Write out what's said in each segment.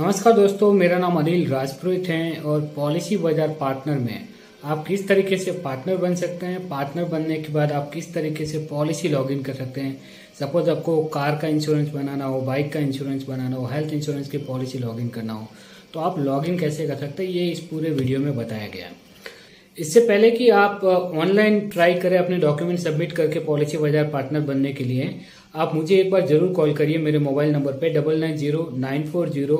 नमस्कार दोस्तों, मेरा नाम अनिल राजपुरोहित है और पॉलिसी बाज़ार पार्टनर में आप किस तरीके से पार्टनर बन सकते हैं? पार्टनर बनने के बाद आप किस तरीके से पॉलिसी लॉगिन कर सकते हैं? सपोज़ आपको कार का इंश्योरेंस बनाना हो, बाइक का इंश्योरेंस बनाना हो, हेल्थ इंश्योरेंस की पॉलिसी लॉगिन करना हो तो आप लॉगिन कैसे कर सकते हैं? ये इस पूरे वीडियो में बताया गया है। इससे पहले कि आप ऑनलाइन ट्राई करें अपने डॉक्यूमेंट सबमिट करके पॉलिसी बाज़ार पार्टनर बनने के लिए, आप मुझे एक बार ज़रूर कॉल करिए, मेरे मोबाइल नंबर पे double nine zero nine four zero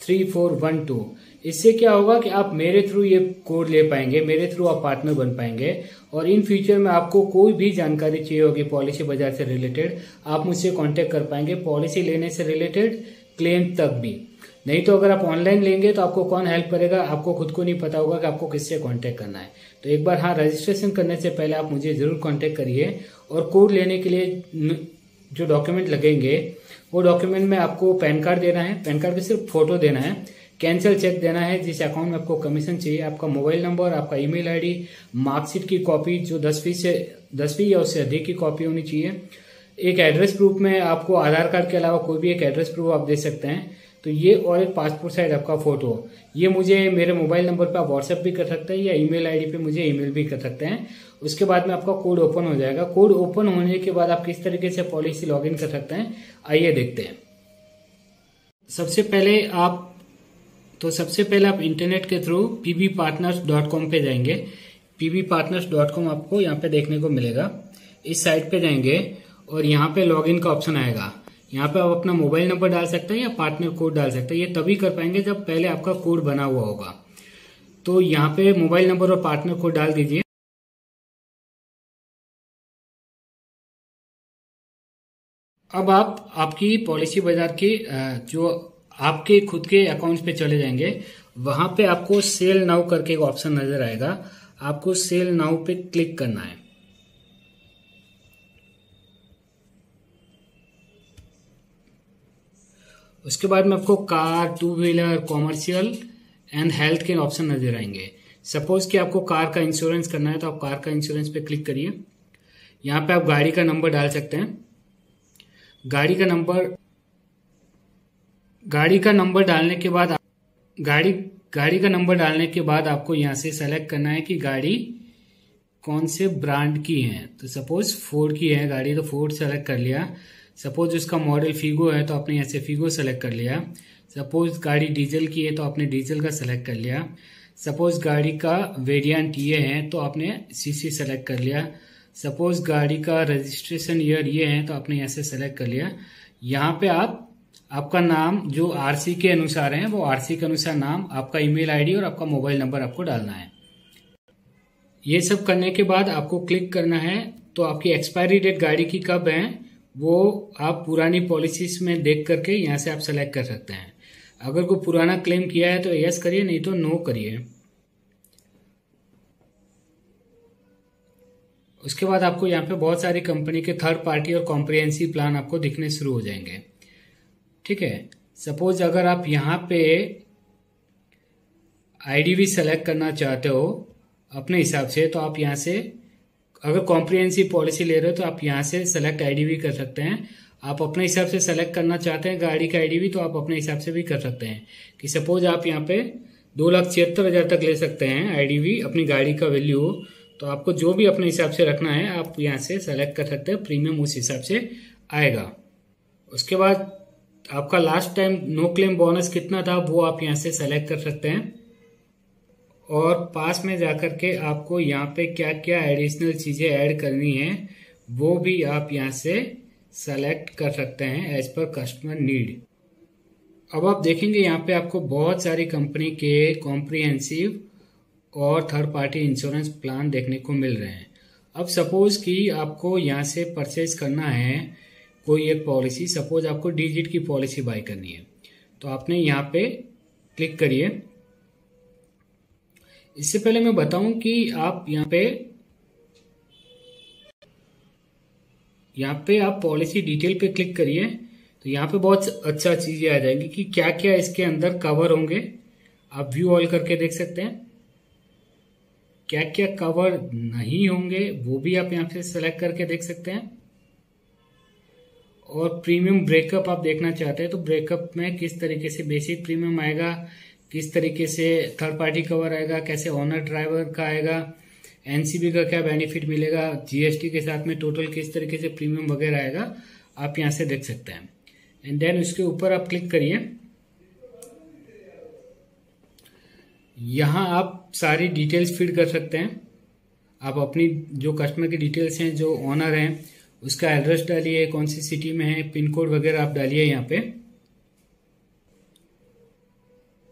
three four one two इससे क्या होगा कि आप मेरे थ्रू ये कोड ले पाएँगे, मेरे थ्रू आप पार्टनर बन पाएँगे और इन फ्यूचर में आपको कोई भी जानकारी चाहिए होगी पॉलिसी बाज़ार से रिलेटेड आप मुझसे कांटेक्ट कर पाएँगे पॉलिसी लेने से रिलेटेड क्लेम तक भी। नहीं तो अगर आप ऑनलाइन लेंगे तो आपको कौन हेल्प करेगा? आपको खुद को नहीं पता होगा कि आपको किससे कांटेक्ट करना है। तो एक बार हाँ रजिस्ट्रेशन करने से पहले आप मुझे ज़रूर कांटेक्ट करिए और कोड लेने के लिए जो डॉक्यूमेंट लगेंगे, वो डॉक्यूमेंट में आपको पैन कार्ड देना है। पैन कार्ड पे सिर्फ़ फ़ोटो देना है। कैंसिल चेक देना है, जिस अकाउंट में आपको कमीशन चाहिए। आपका मोबाइल नंबर आपका ईमेल आईडी मार्कशीट की कॉपी जो दसवीं से दसवीं या उससे अधिक की कॉपी होनी चाहिए। एक एड्रेस प्रूफ में आपको आधार कार्ड के अलावा कोई भी एक एड्रेस प्रूफ आप दे सकते हैं। तो ये और एक पासपोर्ट साइज़ आपका फ़ोटो ये मुझे मेरे मोबाइल नंबर पे आप व्हाट्सएप भी कर सकते हैं या ईमेल आईडी पे मुझे ईमेल भी कर सकते हैं। उसके बाद में आपका कोड ओपन हो जाएगा। कोड ओपन होने के बाद आप किस तरीके से पॉलिसी लॉगिन कर सकते हैं, आइए देखते हैं। सबसे पहले आप तो सबसे पहले आप इंटरनेट के through PB partners dot com पे जाएँगे। पीबी पार्टनर्स डॉट कॉम आपको यहाँ पे देखने को मिलेगा। इस साइट पे जाएँगे और यहाँ पे लॉगिन का ऑप्शन आएगा। यहाँ पे आप अपना मोबाइल नंबर डाल सकते हैं या पार्टनर कोड डाल सकते हैं। ये तभी कर पाएँगे जब पहले आपका कोड बना हुआ होगा। तो यहाँ पे मोबाइल नंबर और पार्टनर कोड डाल दीजिए। अब आप, आपकी पॉलिसी बाज़ार की जो आपके खुद के अकाउंट्स पे चले जाएँगे, वहाँ पे आपको सेल नाउ करके एक ऑप्शन नज़र आएगा। आपको सेल नाउ पे क्लिक करना है। उसके बाद में आपको car two wheeler commercial and health के ऑप्शन नज़र आएँगे। सपोज़ कि आपको कार का इंश्योरेंस करना है तो आप कार का इंश्योरेंस पे क्लिक करिए। यहाँ पे आप गाड़ी का नंबर डाल सकते हैं। गाड़ी का नंबर गाड़ी का नंबर डालने के बाद गाड़ी गाड़ी का नंबर डालने के बाद आपको यहाँ से सेलेक्ट करना है कि गाड़ी कौन से ब्रांड की है। तो सपोज़ फोर्ड की है गाड़ी तो फोर्ड सेलेक्ट कर लिया। सपोज़ उसका मॉडल फीगो है तो आपने यहाँ से फीगो सेलेक्ट कर लिया। सपोज़ गाड़ी डीजल की है तो आपने डीजल का सेलेक्ट कर लिया। सपोज़ गाड़ी का वेरिएंट ये है तो आपने सीसी सेलेक्ट कर लिया। सपोज़ गाड़ी का रजिस्ट्रेशन ईयर ये है तो आपने यहाँ से सेलेक्ट कर लिया। यहाँ पे आप, आपका नाम, जो आरसी के अनुसार है, वो आरसी के अनुसार नाम, आपका ईमेल आईडी और आपका मोबाइल नंबर आपको डालना है। ये सब करने के बाद आपको क्लिक करना है तो आपकी एक्सपायरी डेट गाड़ी की कब है? वो आप पुरानी पॉलिसीज़ में देख करके यहाँ से आप सेलेक्ट कर सकते हैं। अगर कोई पुराना क्लेम किया है तो यस करिए, नहीं तो नो करिए। उसके बाद आपको यहाँ पे बहुत सारी कंपनी के थर्ड पार्टी और कॉम्प्रिहेंसिव प्लान आपको दिखने शुरू हो जाएँगे। ठीक है? सपोज़ अगर आप यहाँ पे आईडी सेलेक्ट करना चाहते हो अपने हिसाब से तो आप यहाँ से अगर कॉम्प्रिहेंसिव पॉलिसी ले रहे हो तो आप यहाँ से सेलेक्ट आईडी कर सकते हैं। आप अपने हिसाब से सेलेक्ट करना चाहते हैं गाड़ी का आईडी तो आप अपने हिसाब से भी कर सकते हैं। कि सपोज़ आप यहाँ पे दो लाख छिहत्तर हज़ार तक ले सकते हैं आईडी अपनी गाड़ी का वैल्यू तो आपको जो भी अपने हिसाब से रखना है, आप यहाँ से सेलेक्ट कर सकते हैं। प्रीमियम उस हिसाब से आएगा। उसके बाद आपका last time no claim bonus कितना था, वो आप यहाँ से सेलेक्ट कर सकते हैं। और पास में जाकर के आपको यहाँ पे क्या क्या एडिशनल चीज़ें ऐड करनी है, वो भी आप यहाँ से सेलेक्ट कर सकते हैं एज पर कस्टमर नीड अब आप देखेंगे यहाँ पे आपको बहुत सारी कंपनी के कॉम्प्रिहेंसिव और थर्ड पार्टी इंश्योरेंस प्लान देखने को मिल रहे हैं। अब सपोज़ कि आपको यहाँ से परचेज करना है कोई एक पॉलिसी सपोज़ आपको डिजिट की पॉलिसी बाय करनी है। तो आपने यहाँ पे क्लिक करिए। इससे पहले मैं बताऊँ कि आप यहाँ पे यहाँ पे आप पॉलिसी डिटेल पे क्लिक करिए तो यहाँ पे बहुत अच्छा चीज़ें आ जाएँगी कि क्या क्या इसके अंदर कवर होंगे। आप व्यू ऑल करके देख सकते हैं। क्या क्या कवर नहीं होंगे, वो भी आप यहाँ पे सेलेक्ट करके देख सकते हैं। और प्रीमियम ब्रेकअप आप देखना चाहते हैं तो ब्रेकअप में किस तरीके से बेसिक प्रीमियम आएगा किस तरीके से थर्ड पार्टी कवर आएगा, कैसे ऑनर ड्राइवर का आएगा एनसीबी का क्या बेनिफिट मिलेगा जीएसटी के साथ में टोटल किस तरीके से प्रीमियम वगैरह आएगा, आप यहाँ से देख सकते हैं। एंड देन उसके ऊपर आप क्लिक करिए। यहाँ आप सारी डिटेल्स फ़ीड कर सकते हैं। आप अपनी जो कस्टमर की डिटेल्स हैं, जो ऑनर हैं, उसका एड्रेस डालिए, कौन सी सिटी में है, पिन कोड वगैरह आप डालिए यहाँ पे।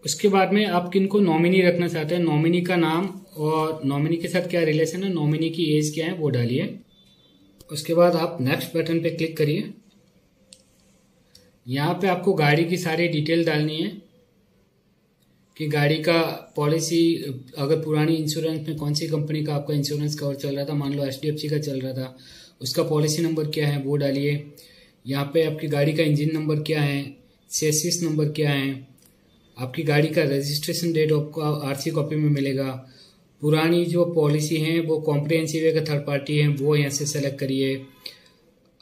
उसके बाद में आप किन को नॉमिनी रखना चाहते हैं? नॉमिनी का नाम और नॉमिनी के साथ क्या रिलेशन है? नॉमिनी की एज क्या है? वो डालिए। उसके बाद आप नेक्स्ट बटन पे क्लिक करिए। यहाँ पे आपको गाड़ी की सारी डिटेल डालनी है कि गाड़ी का पॉलिसी अगर पुरानी इंश्योरेंस में कौन सी कंपनी का आपका इंश्योरेंस कवर चल रहा था? मान लो HDFC का चल रहा था। उसका पॉलिसी नंबर क्या है? वो डालिए। यहाँ पे आपकी गाड़ी का इंजन नंबर क्या है? सेसिस नंबर क्या है? आपकी गाड़ी का रजिस्ट्रेशन डेट आपको आरसी कॉपी में मिलेगा। पुरानी जो पॉलिसी है, वो कॉम्प्रिहेंसिव है थर्ड पार्टी है, वो यहाँ से सेलेक्ट करिए।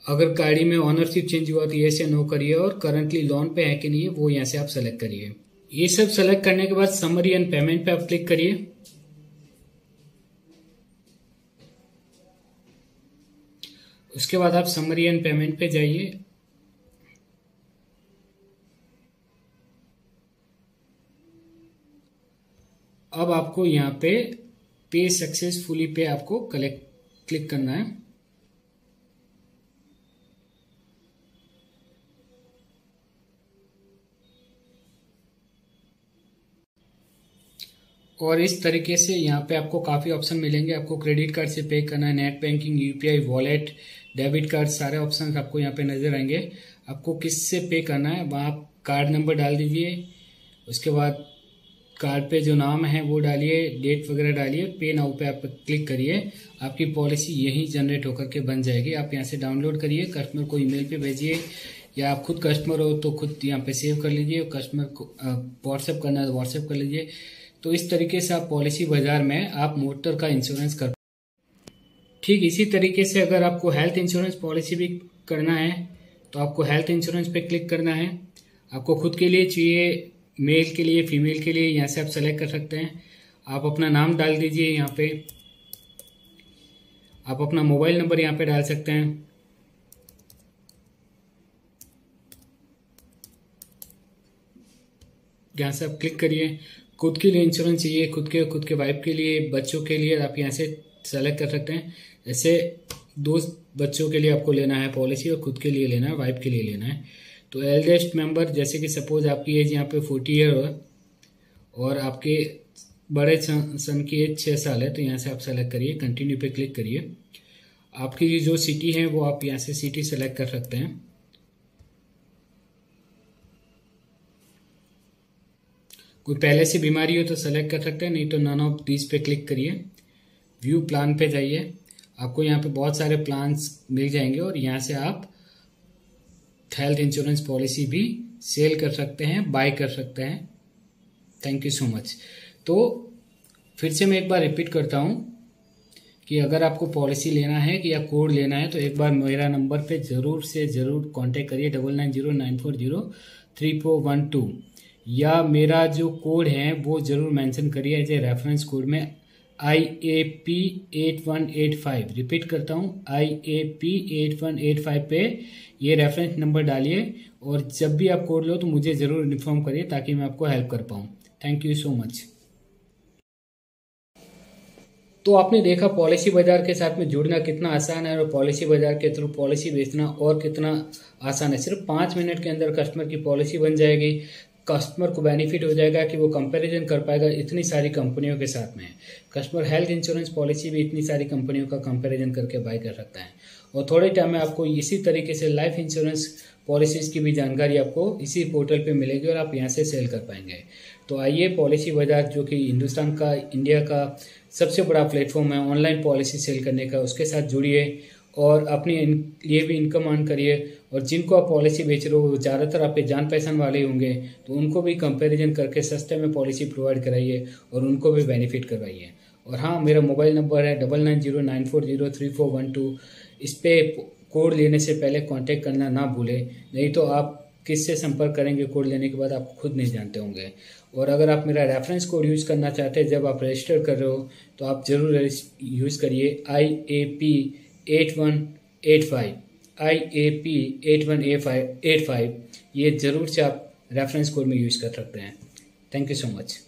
अगर गाड़ी में ऑनरशिप चेंज हुआ तो ये से नो करिए और करंटली लोन पे है कि नहीं है, वो यहाँ से आप सेलेक्ट करिए। ये सब सेलेक्ट करने के बाद समरी एंड पेमेंट पे आप क्लिक करिए। उसके बाद आप समरी एंड पेमेंट पे जाइए। अब आपको यहाँ पे पे सक्सेसफुली पे आपको कलेक्ट क्लिक करना है। और इस तरीके से यहाँ पे आपको काफ़ी ऑप्शन मिलेंगे। आपको क्रेडिट कार्ड से पे करना है net banking UPI wallet debit card सारे ऑप्शन आपको यहाँ पे नज़र आएँगे। आपको किस से पे करना है, वहाँ आप कार्ड नंबर डाल दीजिए। उसके बाद कार्ड पे जो नाम है वो डालिए डेट वगैरह डालिए पे नाउ पे आप क्लिक करिए, आपकी पॉलिसी यहीं जनरेट होकर के बन जाएगी। आप यहाँ से डाउनलोड करिए कस्टमर को ईमेल पे भेजिए, या आप खुद कस्टमर हो तो खुद यहाँ पे सेव कर लीजिए कस्टमर को व्हाट्सएप करना है तो व्हाट्सएप कर लीजिए। तो इस तरीके से आप पॉलिसी बाज़ार में आप मोटर का इंश्योरेंस कर ठीक, इसी तरीके से अगर आपको हेल्थ इंश्योरेंस पॉलिसी भी करना है तो आपको हेल्थ इंश्योरेंस पे क्लिक करना है। आपको खुद के लिए चाहिए मेल के लिए फीमेल के लिए यहाँ से आप सेलेक्ट कर सकते हैं। आप अपना नाम डाल दीजिए यहाँ पे। आप अपना मोबाइल नंबर यहाँ पे डाल सकते हैं। यहाँ से आप क्लिक करिए। खुद के लिए इंश्योरेंस चाहिए, खुद के खुद के वाइफ के लिए, बच्चों के लिए आप यहाँ से सेलेक्ट कर सकते हैं। जैसे दो बच्चों के लिए आपको लेना है पॉलिसी और खुद के लिए लेना है वाइफ के लिए लेना है। तो एल्डेस्ट मेंबर जैसे कि सपोज़ आपकी एज यहाँ पे फोर्टी ईयर हो, और आपके बड़े सन की एज छः साल है तो यहाँ से आप सेलेक्ट करिए कंटिन्यू पे क्लिक करिए। आपकी जो सिटी है, वो आप यहाँ से सिटी सेलेक्ट कर सकते हैं। कोई पहले से बीमारी हो तो सेलेक्ट कर सकते हैं, नहीं तो नन ऑफ़ दीज पे क्लिक करिए। व्यू प्लान पे जाइए। आपको यहाँ पे बहुत सारे प्लान्स मिल जाएँगे, और यहाँ से आप हेल्थ इंश्योरेंस पॉलिसी भी सेल कर सकते हैं बाय कर सकते हैं। थैंक यू सो मच तो फिर से मैं एक बार रिपीट करता हूँ कि अगर आपको पॉलिसी लेना है कि या कोड लेना है तो एक बार मेरा नंबर पे ज़रूर से ज़रूर कांटेक्ट करिए double nine zero nine four zero three four one two या मेरा जो कोड है, वो ज़रूर मेंशन करिए एज ए रेफरेंस कोड में। I A P eight one eight five repeat करता हूँ। I A P eight one eight five पे ये रेफरेंस नंबर डालिए और जब भी आप कोड लो तो मुझे ज़रूर इन्फॉर्म करिए ताकि मैं आपको हेल्प कर पाऊँ। थैंक यू सो मच तो आपने देखा पॉलिसी बाज़ार के साथ में जुड़ना कितना आसान है और पॉलिसी बाज़ार के थ्रू पॉलिसी बेचना और कितना आसान है। सिर्फ़ पाँच मिनट के अंदर कस्टमर की पॉलिसी बन जाएगी। कस्टमर को बेनिफिट हो जाएगा कि वो कंपैरिजन कर पाएगा इतनी सारी कंपनियों के साथ में। कस्टमर हेल्थ इंश्योरेंस पॉलिसी भी इतनी सारी कंपनियों का कंपैरिजन करके बाय कर सकता है। और थोड़े टाइम में आपको इसी तरीके से लाइफ इंश्योरेंस पॉलिसीज़ की भी जानकारी आपको इसी पोर्टल पे मिलेगी और आप यहाँ से सेल कर पाएँगे। तो आइए पॉलिसी बाज़ार जो कि हिंदुस्तान का इंडिया का सबसे बड़ा प्लेटफॉर्म है ऑनलाइन पॉलिसी सेल करने का, उसके साथ जुड़िए। और अपनी लिए भी इनकम अर्न करिए। और जिनको आप पॉलिसी बेच रहे हो ज़्यादातर आपके जान पहचान वाले होंगे तो उनको भी कंपैरिजन करके सस्ते में पॉलिसी प्रोवाइड कराइए और उनको भी बेनिफिट करवाइए। और हाँ मेरा मोबाइल नंबर है double nine zero nine four zero three four one two इस पर कोड लेने से पहले कांटेक्ट करना ना भूलें, नहीं तो आप किससे संपर्क करेंगे कोड लेने के बाद, आप खुद नहीं जानते होंगे। और अगर आप मेरा रेफरेंस कोड यूज़ करना चाहते हैं, जब आप रजिस्टर कर रहे हो तो आप ज़रूर यूज़ करिए I A P eight one eight five I A P eight one A five eight five ये ज़रूर से आप रेफरेंस कोड में यूज़ कर सकते हैं। Thank you so much